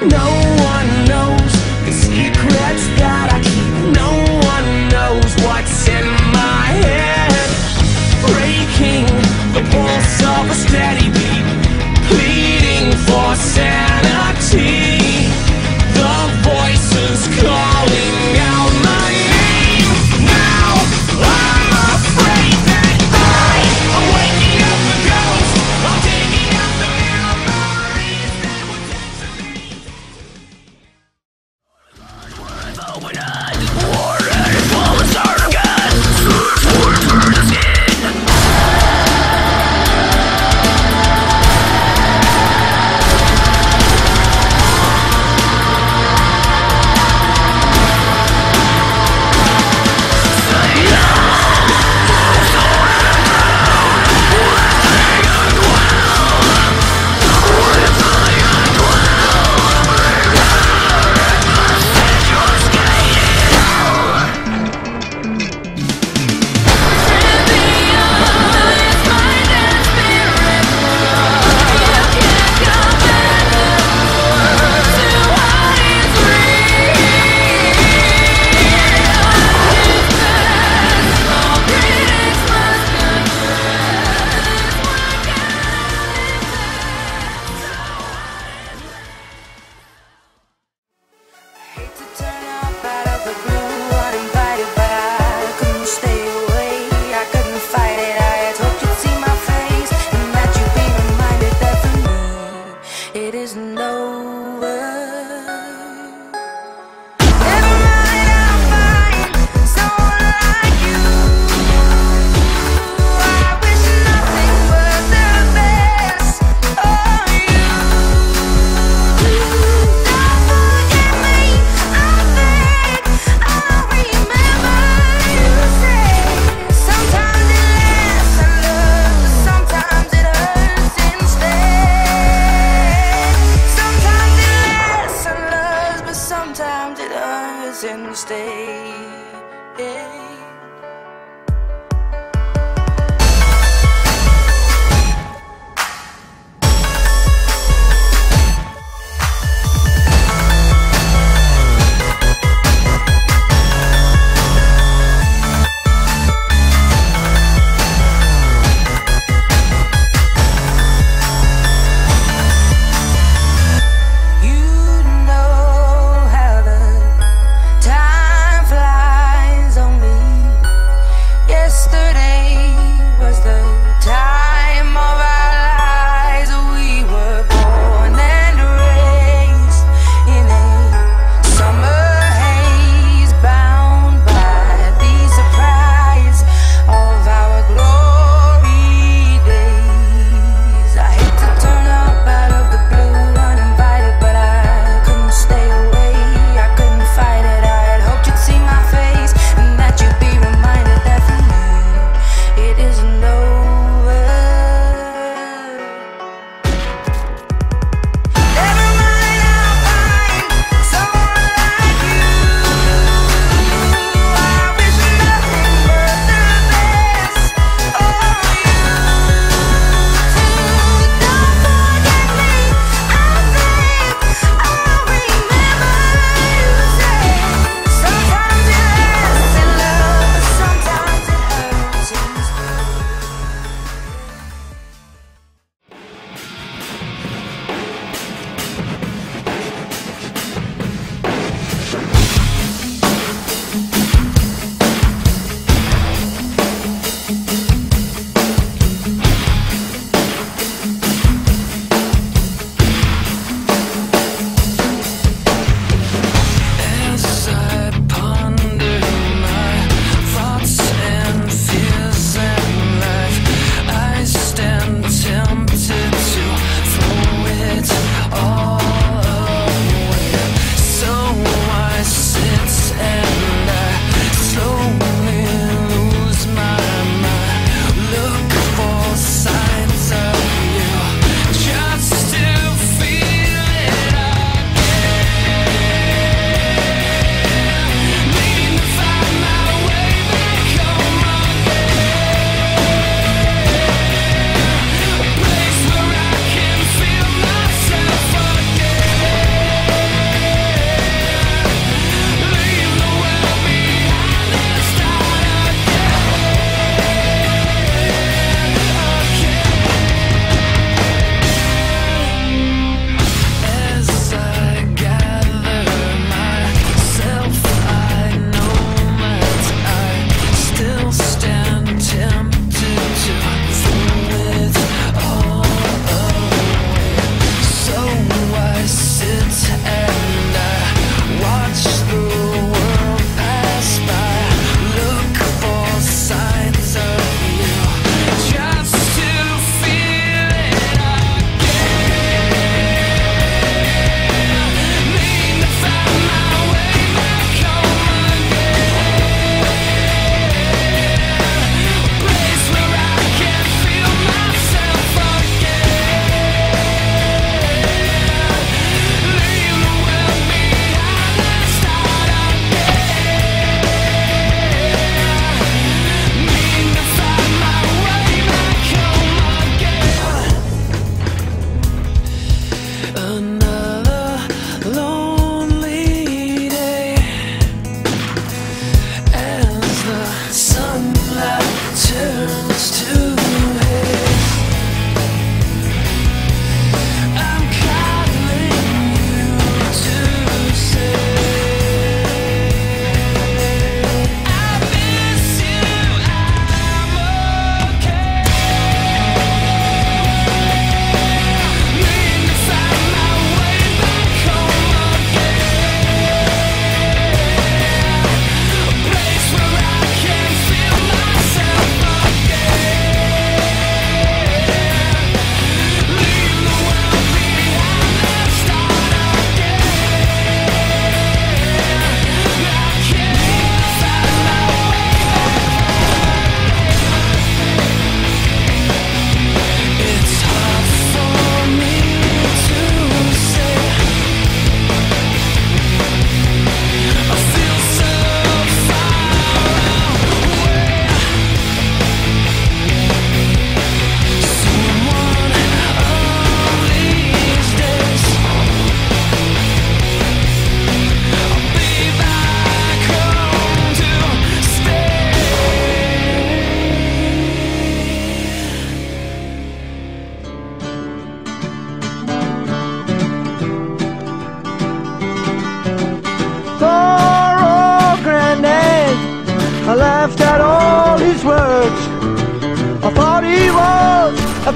No one knows the secrets that I keep. tempted us and stayed. yesterday.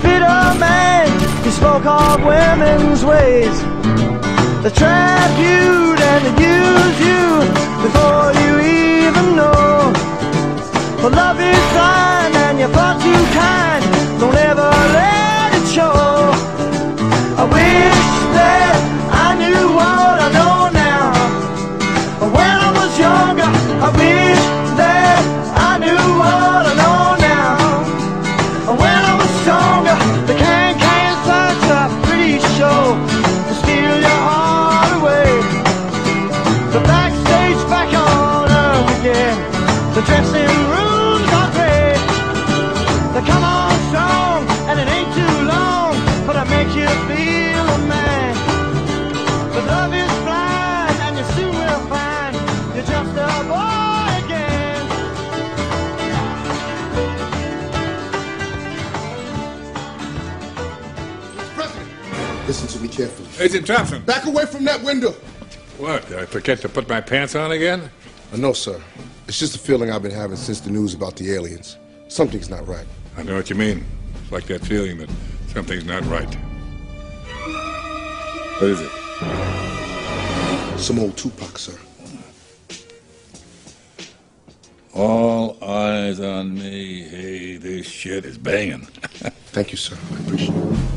Bitter man. He spoke of women's ways. They trap you and they use you before you even know. But love is blind and you're far too earth again. The dressing rooms are great. They come on strong, and it ain't too long, but I make you feel a man. But love is blind, and you soon will find you're just a boy again. President, listen to me carefully. Agent Thompson. Back away from that window. What? Did I forget to put my pants on again? No, sir. It's just a feeling I've been having since the news about the aliens. Something's not right. I know what you mean. It's like that feeling that something's not right. What is it? Some old Tupac, sir. All eyes on me. Hey, this shit is banging. Thank you, sir. I appreciate it.